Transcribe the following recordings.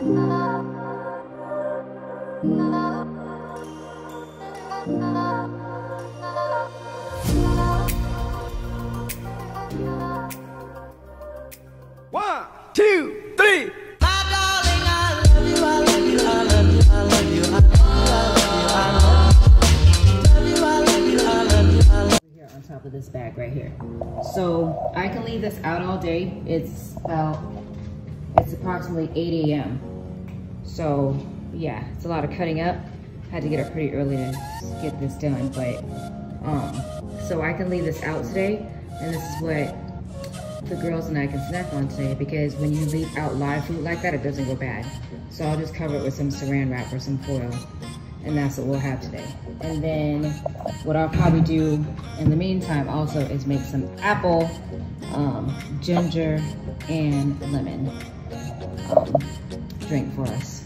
One, two, three. here on top of this bag right here. So I can leave this out all day. It's about, it's approximately 8 a.m. So yeah, it's a lot of cutting up. Had to get up pretty early to get this done, but um, so I can leave this out today. And this is what the girls and I can snack on today because when you leave out live food like that, it doesn't go bad. So I'll just cover it with some saran wrap or some foil and that's what we'll have today. And then what I'll probably do in the meantime also is make some apple, um, ginger, and lemon drink for us.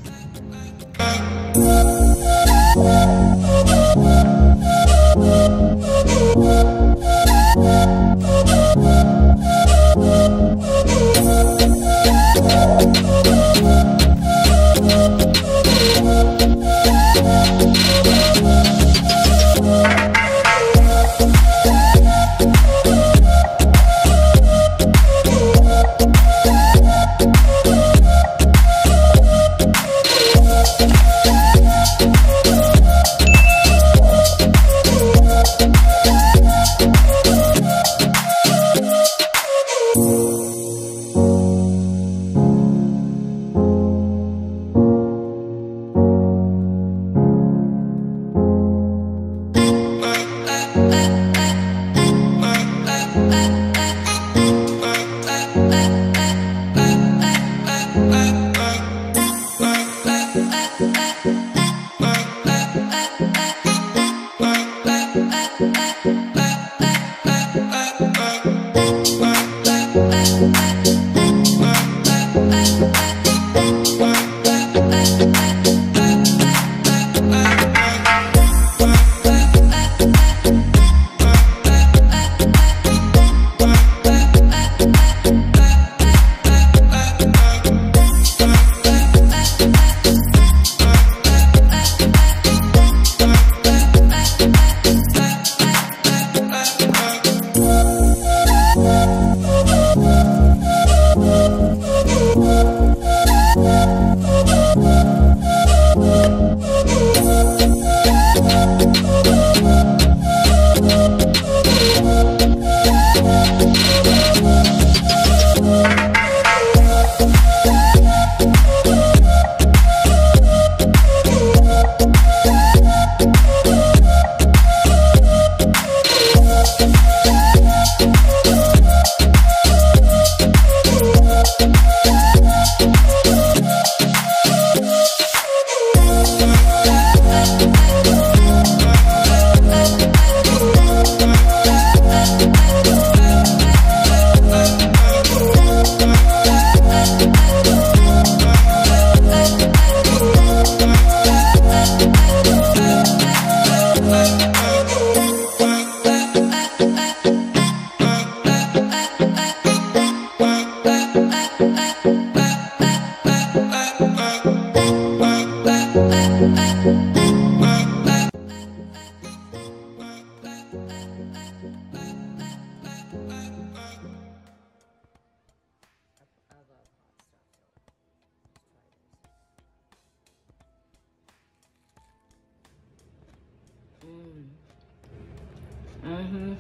Mm-hmm.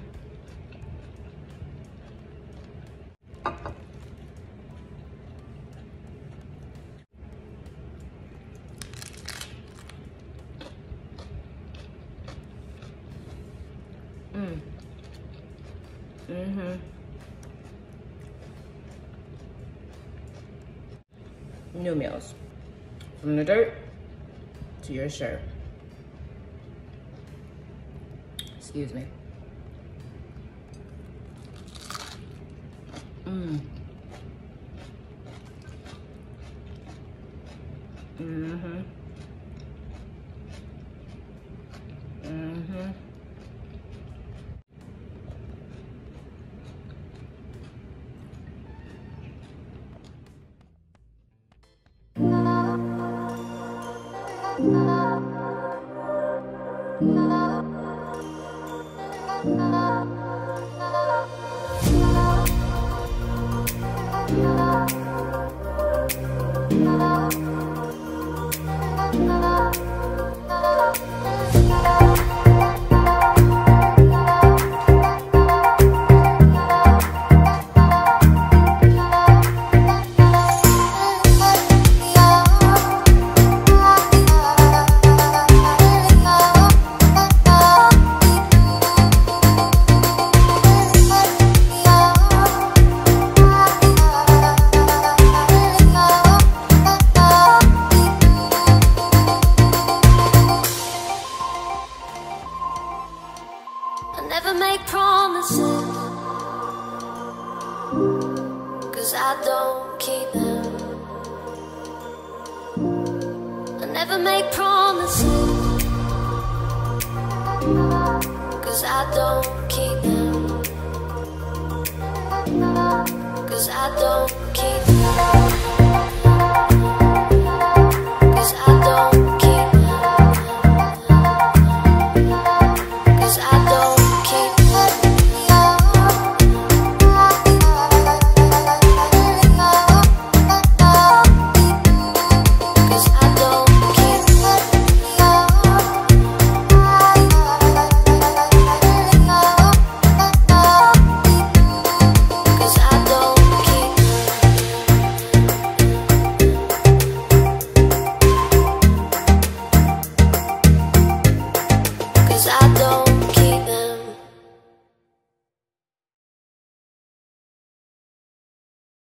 Mm. Mm-hmm. Nuumellzs. From the dirt to your shirt. Excuse me. Mm. Mm-hmm. Mm-hmm. mm-hmm. Never make promises. Cause I don't keep them. I never make promises. Cause I don't keep them. Cause I don't keep them